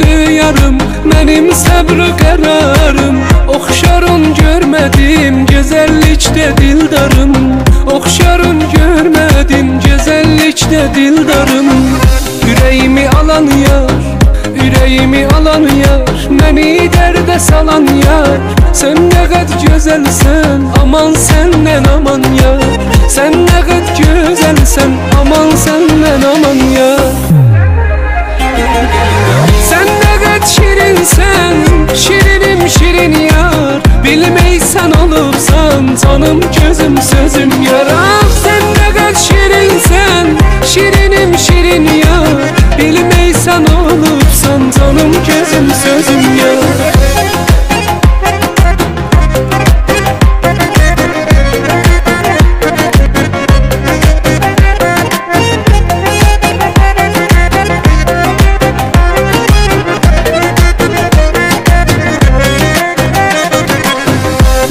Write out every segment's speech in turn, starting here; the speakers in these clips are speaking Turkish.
gözlü yarım Benim sabrı kararım. Okşarın görmedim Güzellikte dildarım. Okşarın görmedim Güzellikte dildarım. Yüreğimi alan yar Yüreğimi alan yar. Beni derde salan yar. Sen ne kadar güzelsen Aman senden aman yar. Sen ne kadar güzelsen Aman senden aman yar Gözüm sözüm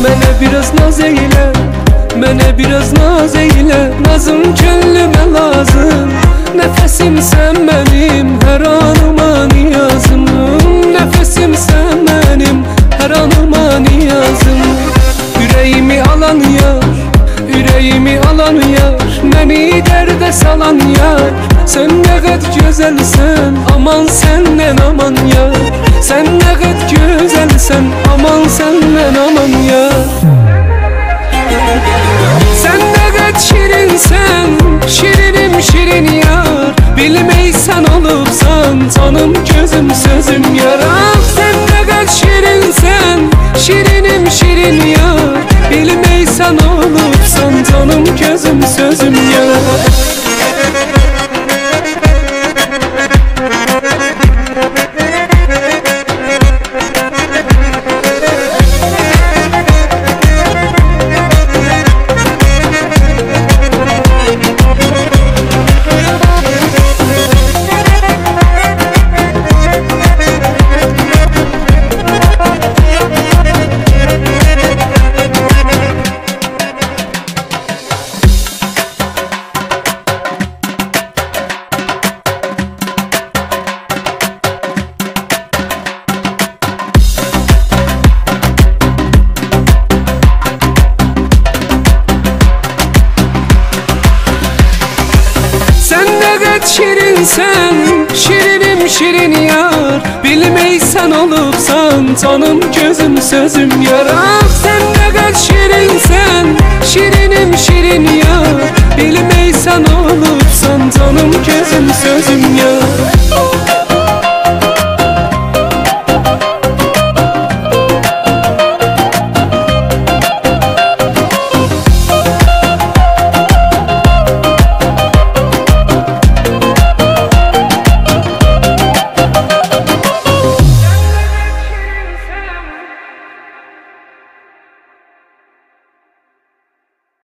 Mene biraz naz eyle Mene biraz naz eyle. Nazım könlüme lazım. Nefesim sen benim Her anıma alan yar Beni derde salan yar Sen ne kadar güzelsen Aman senden aman yar Sen ne kadar güzelsen Aman senden aman yar Sen ne kadar şirinsen Şirinim şirin yar. Bilmeysen olupsan Tanım gözüm sözüm yar Gözüm sözüm yar Sen ne kadar şirinsen Şirinim şirin yar. Bilmeysen olupsan Tanım gözüm sözüm yar. Ah sen ne kadar şirinsen Şirinim şirin yar. Bilmeysen olupsan Tanım gözüm sözüm yar